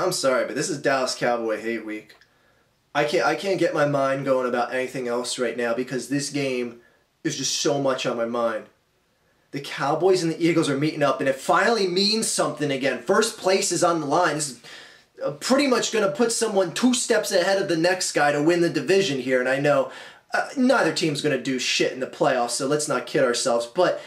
I'm sorry, but this is Dallas Cowboy hate week. I can't I can't get my mind going about anything else right now because this game is just so much on my mind. The Cowboys and the Eagles are meeting up, and it finally means something again. First place is on the line. This is uh, pretty much going to put someone two steps ahead of the next guy to win the division here. And I know uh, neither team's going to do shit in the playoffs, so let's not kid ourselves. But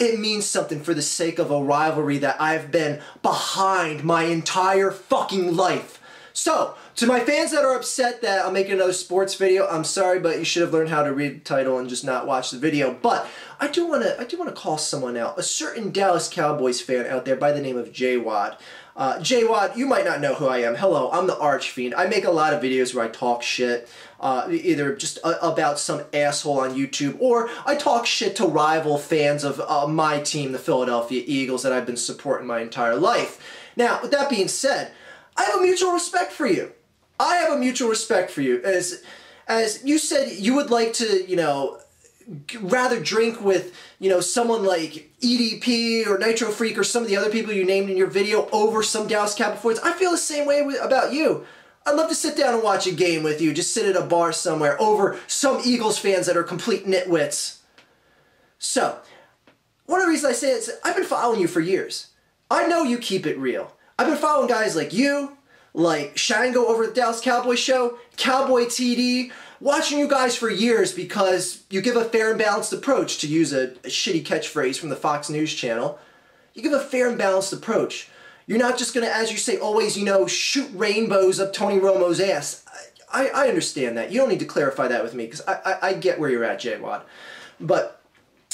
it means something for the sake of a rivalry that I've been behind my entire fucking life. So, to my fans that are upset that I'm making another sports video, I'm sorry, but you should have learned how to read the title and just not watch the video. But I do want to I do want to call someone out. A certain Dallas Cowboys fan out there by the name of J Wad. Uh, J Wad, you might not know who I am. Hello, I'm the Archfiend. I make a lot of videos where I talk shit, uh, either just a- about some asshole on YouTube, or I talk shit to rival fans of uh, my team, the Philadelphia Eagles, that I've been supporting my entire life. Now, with that being said, I have a mutual respect for you. I have a mutual respect for you. As, as you said, you would like to, you know, rather drink with, you know, someone like EDP or Nitro Freak or some of the other people you named in your video over some Dallas Cowboys. I feel the same way with, about you. I'd love to sit down and watch a game with you, just sit at a bar somewhere over some Eagles fans that are complete nitwits. So, one of the reasons I say it is I've been following you for years. I know you keep it real. I've been following guys like you, like Shango over the Dallas Cowboy Show, Cowboy TD, watching you guys for years because you give a fair and balanced approach, to use a, a shitty catchphrase from the Fox News channel. You give a fair and balanced approach. You're not just going to, as you say, always, you know, shoot rainbows up Tony Romo's ass. I, I understand that. You don't need to clarify that with me because I, I, I, get where you're at, J Wad. But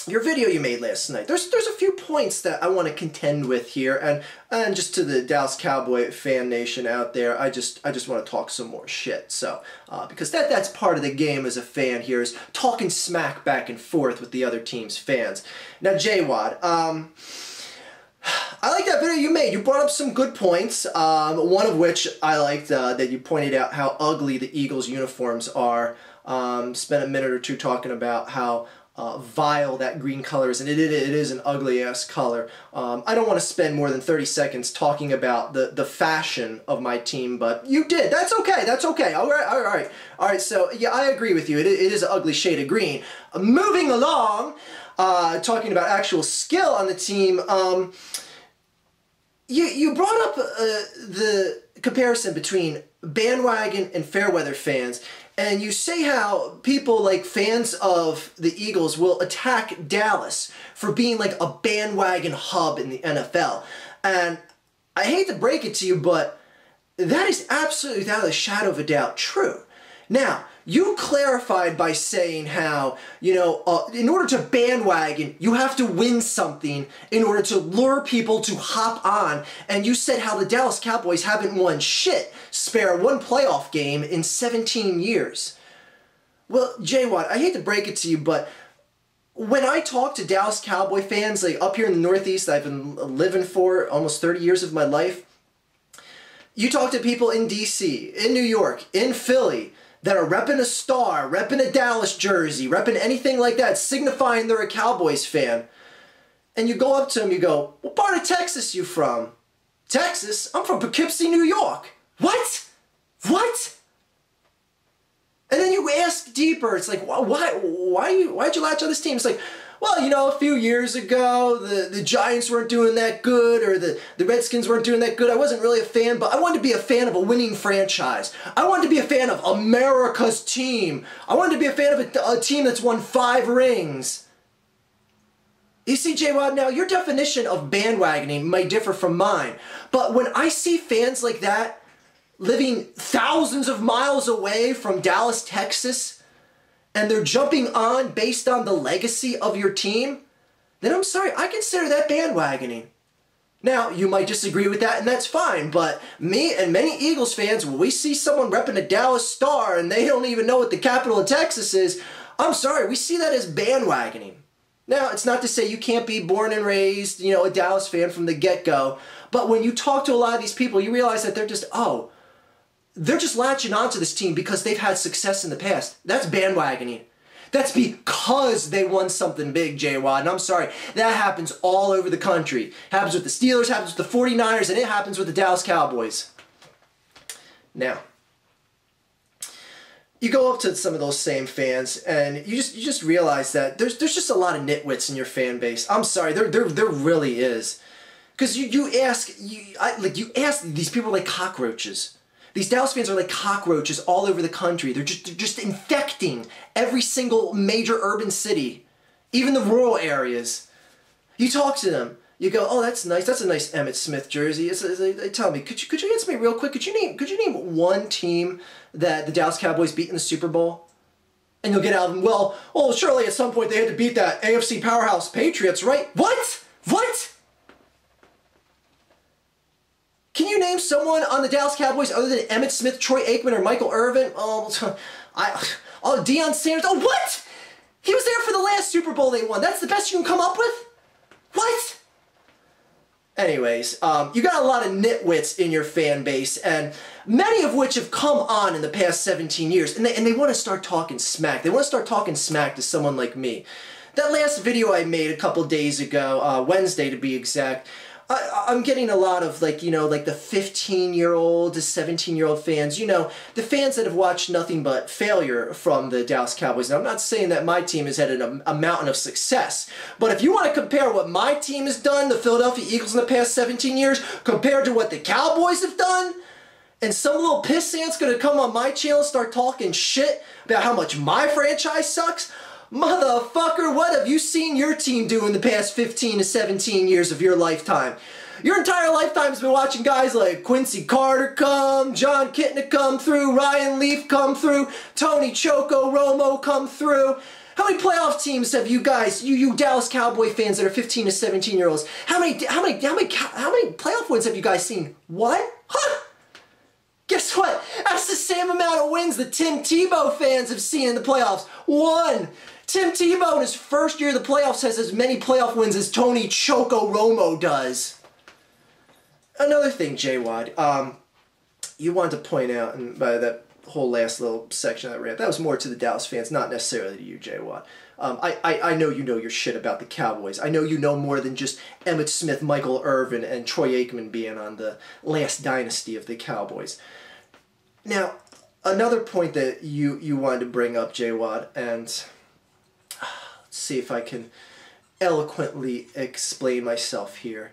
your video you made last night. There's there's a few points that I want to contend with here, and and just to the Dallas Cowboy fan nation out there, I just I just want to talk some more shit. So uh, because that that's part of the game as a fan here is talking smack back and forth with the other team's fans. Now J Wad, um. I like that video you made. You brought up some good points. Um, one of which I liked uh, that you pointed out how ugly the Eagles uniforms are. Um, spent a minute or two talking about how uh, vile that green color is, and it, it, it is an ugly ass color. Um, I don't want to spend more than 30 seconds talking about the, the fashion of my team, but you did. That's okay. That's okay. All right. All right. All right. So, yeah, I agree with you. It, it is an ugly shade of green. Uh, moving along, uh, talking about actual skill on the team, um, you, you brought up uh, the comparison between bandwagon and fairweather fans and you say how people like fans of the Eagles will attack Dallas for being like a bandwagon hub in the NFL. And I hate to break it to you, but that is absolutely without a shadow of a doubt true. Now, you clarified by saying how, you know, uh, in order to bandwagon, you have to win something in order to lure people to hop on. And you said how the Dallas Cowboys haven't won shit, spare one playoff game in 17 years. Well, J Wad, I hate to break it to you, but when I talk to Dallas Cowboy fans, like up here in the Northeast, I've been living for almost 30 years of my life. You talk to people in DC, in New York, in Philly, that are repping a star, repping a Dallas jersey, repping anything like that, signifying they're a Cowboys fan. And you go up to them, you go, what part of Texas you from? Texas? I'm from Poughkeepsie, New York. What? What? And then you ask deeper. It's like, why, why, why you, why'd you latch on this team? It's like, well, you know, a few years ago, the, the Giants weren't doing that good, or the, the Redskins weren't doing that good. I wasn't really a fan, but I wanted to be a fan of a winning franchise. I wanted to be a fan of America's team. I wanted to be a fan of a, a team that's won five rings. You see, J Wad, now your definition of bandwagoning may differ from mine, but when I see fans like that living thousands of miles away from Dallas, Texas, and they're jumping on based on the legacy of your team, then I'm sorry, I consider that bandwagoning. Now, you might disagree with that, and that's fine, but me and many Eagles fans, when we see someone repping a Dallas Star and they don't even know what the capital of Texas is, I'm sorry, we see that as bandwagoning. Now, it's not to say you can't be born and raised, you know, a Dallas fan from the get-go, but when you talk to a lot of these people, you realize that they're just, oh, they're just latching onto this team because they've had success in the past. That's bandwagoning. That's because they won something big, J Wad. And I'm sorry, that happens all over the country. Happens with the Steelers, happens with the 49ers, and it happens with the Dallas Cowboys. Now, you go up to some of those same fans and you just you just realize that there's there's just a lot of nitwits in your fan base. I'm sorry, there there there really is. Cause you, you ask you I, like you ask these people like cockroaches. These Dallas fans are like cockroaches all over the country. They're just they're just infecting every single major urban city, even the rural areas. You talk to them. You go, oh, that's nice. That's a nice Emmitt Smith jersey. It's, it's, they tell me, could you could you answer me real quick? Could you name could you name one team that the Dallas Cowboys beat in the Super Bowl? And you'll get out of them. Well, oh, surely at some point they had to beat that AFC powerhouse Patriots, right? What? What? Can you name someone on the Dallas Cowboys other than Emmitt Smith, Troy Aikman, or Michael Irvin? Oh, I, oh, Deion Sanders. Oh, what? He was there for the last Super Bowl they won. That's the best you can come up with? What? Anyways, um, you got a lot of nitwits in your fan base, and many of which have come on in the past 17 years, and they, and they want to start talking smack. They want to start talking smack to someone like me. That last video I made a couple days ago, uh, Wednesday to be exact, I, am getting a lot of like, you know, like the 15 year old to 17 year old fans, you know, the fans that have watched nothing but failure from the Dallas Cowboys. And I'm not saying that my team has had an, a mountain of success, but if you want to compare what my team has done, the Philadelphia Eagles in the past 17 years, compared to what the Cowboys have done, and some little pissant's gonna come on my channel start talking shit about how much my franchise sucks, Motherfucker, what have you seen your team do in the past 15 to 17 years of your lifetime? Your entire lifetime has been watching guys like Quincy Carter come, Jon Kitna come through, Ryan Leaf come through, Tony Choco Romo come through. How many playoff teams have you guys, you you Dallas Cowboy fans that are 15 to 17 year olds, how many how many how many how many playoff wins have you guys seen? What? Huh? Guess what? That's the same amount of wins that Tim Tebow fans have seen in the playoffs. One. Tim Tebow in his first year of the playoffs has as many playoff wins as Tony Choco Romo does. Another thing, J Wad, um, you wanted to point out, and by that whole last little section I read, that was more to the Dallas fans, not necessarily to you, J Wad. Um, I, I, I know you know your shit about the Cowboys. I know you know more than just Emmitt Smith, Michael Irvin, and Troy Aikman being on the last dynasty of the Cowboys. Now, another point that you, you wanted to bring up, J Wad, and see if I can eloquently explain myself here,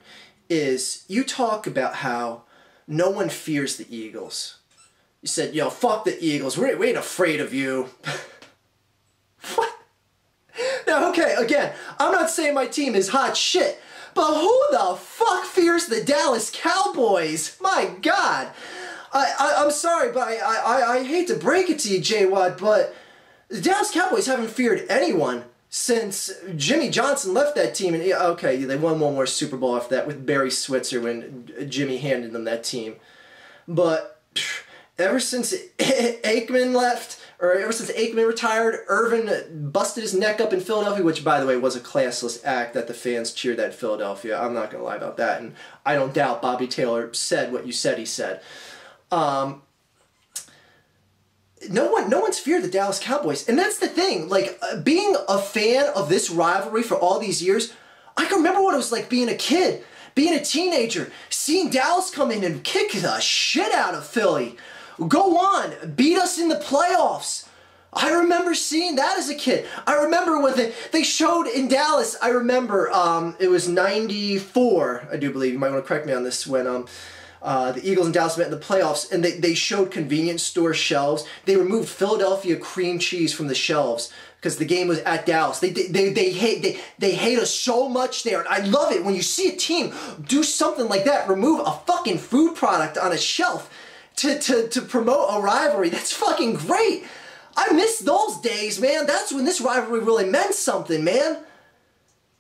is you talk about how no one fears the Eagles. You said, yo, fuck the Eagles. We, ain't afraid of you. what? Now, okay, again, I'm not saying my team is hot shit, but who the fuck fears the Dallas Cowboys? My God. I, I, am sorry, but I, I, I hate to break it to you, J Wad, but the Dallas Cowboys haven't feared anyone since Jimmy Johnson left that team, and okay, they won one more Super Bowl after that with Barry Switzer when Jimmy handed them that team. But ever since Aikman left, or ever since Aikman retired, Irvin busted his neck up in Philadelphia, which, by the way, was a classless act that the fans cheered at Philadelphia. I'm not going to lie about that, and I don't doubt Bobby Taylor said what you said he said. Um, no one no one's feared the Dallas Cowboys. And that's the thing. Like uh, being a fan of this rivalry for all these years, I can remember what it was like being a kid, being a teenager, seeing Dallas come in and kick the shit out of Philly. Go on, beat us in the playoffs. I remember seeing that as a kid. I remember when they, they showed in Dallas, I remember um, it was 94, I do believe, you might want to correct me on this, when um, uh, the Eagles and Dallas met in the playoffs, and they, they showed convenience store shelves. They removed Philadelphia cream cheese from the shelves because the game was at Dallas. They, they, they, they, hate they, they hate us so much there. And I love it when you see a team do something like that, remove a fucking food product on a shelf to, to, to promote a rivalry. That's fucking great. I miss those days, man. That's when this rivalry really meant something, man.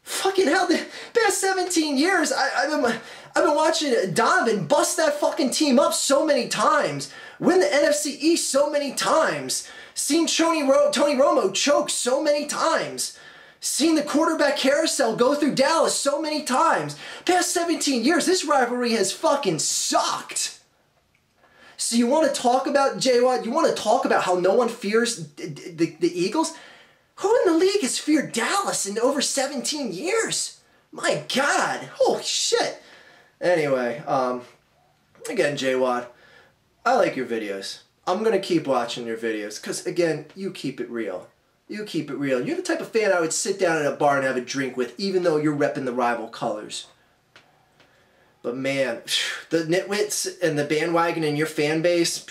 Fucking hell, the past 17 years, I, I've been I've been watching Donovan bust that fucking team up so many times, win the NFC East so many times, seen Tony, Ro- Tony Romo choke so many times, seen the quarterback carousel go through Dallas so many times. Past 17 years, this rivalry has fucking sucked. So you want to talk about J. Wad? You want to talk about how no one fears the, the, the Eagles? Who in the league has feared Dallas in over 17 years? My God! Holy shit! Anyway, um, again, Wad, I like your videos. I'm gonna keep watching your videos because again, you keep it real. You keep it real. You're the type of fan I would sit down at a bar and have a drink with, even though you're repping the rival colors. But man, the nitwits and the bandwagon in your fan base,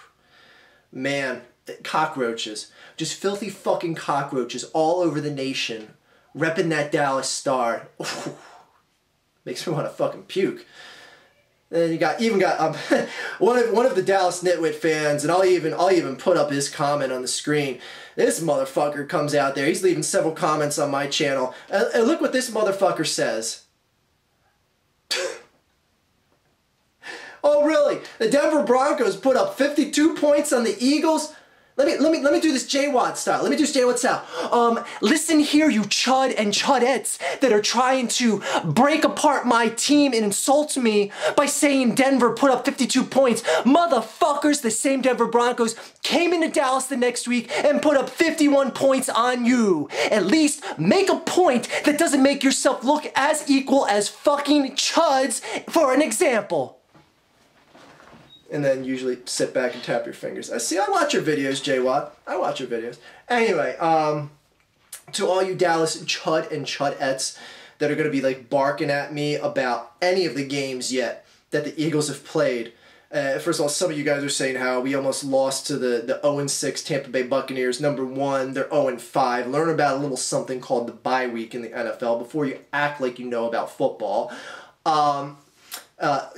man, cockroaches. Just filthy fucking cockroaches all over the nation, repping that Dallas Star. Makes me want to fucking puke. Then you got even got um, one of one of the Dallas Nitwit fans, and I'll even I'll even put up his comment on the screen. This motherfucker comes out there. He's leaving several comments on my channel, and, and look what this motherfucker says. oh really? The Denver Broncos put up 52 points on the Eagles. Let me let me let me do this J Wad style. Let me do J Wad style. Um, listen here, you chud and chudettes that are trying to break apart my team and insult me by saying Denver put up 52 points. Motherfuckers, the same Denver Broncos came into Dallas the next week and put up 51 points on you. At least make a point that doesn't make yourself look as equal as fucking chuds for an example and then usually sit back and tap your fingers. I see. I watch your videos, J Wad. I watch your videos. Anyway, um, to all you Dallas chud and chudettes that are going to be like barking at me about any of the games yet that the Eagles have played. Uh, first of all, some of you guys are saying how we almost lost to the, the 0-6 Tampa Bay Buccaneers. Number one, they're 0-5. Learn about a little something called the bye week in the NFL before you act like you know about football. Um, uh,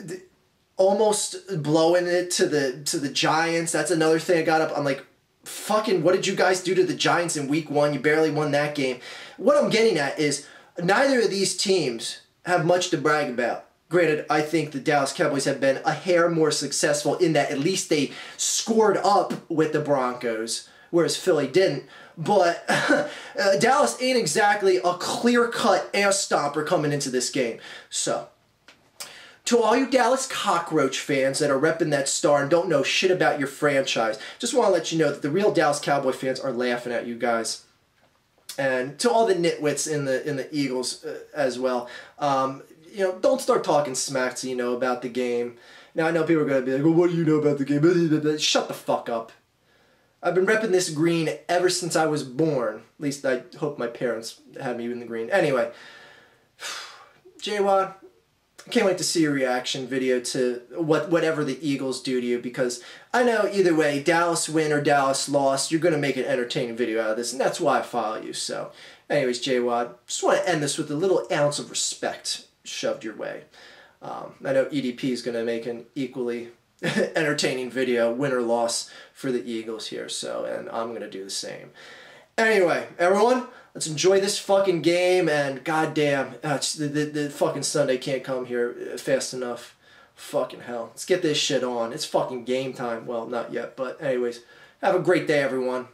almost blowing it to the to the Giants. That's another thing I got up. I'm like, fucking, what did you guys do to the Giants in Week One? You barely won that game. What I'm getting at is neither of these teams have much to brag about. Granted, I think the Dallas Cowboys have been a hair more successful in that at least they scored up with the Broncos, whereas Philly didn't. But uh, Dallas ain't exactly a clear cut ass stomper coming into this game. So, to all you Dallas Cockroach fans that are repping that star and don't know shit about your franchise, just want to let you know that the real Dallas Cowboy fans are laughing at you guys. And to all the nitwits in the in the Eagles uh, as well, um, you know, don't start talking smack to you know about the game. Now I know people are gonna be like, "Well, what do you know about the game?" Shut the fuck up. I've been repping this green ever since I was born. At least I hope my parents had me in the green. Anyway, J-Wad, Can't wait to see your reaction video to what whatever the Eagles do to you because I know either way, Dallas win or Dallas lost, you're going to make an entertaining video out of this, and that's why I follow you. So, anyways, J-Wad, just want to end this with a little ounce of respect shoved your way. Um, I know EDP is going to make an equally entertaining video, win or loss, for the Eagles here, so, and I'm going to do the same. Anyway, everyone, let's enjoy this fucking game and goddamn, uh, the, the, the fucking Sunday can't come here uh, fast enough. Fucking hell. Let's get this shit on. It's fucking game time. Well, not yet, but anyways, have a great day, everyone.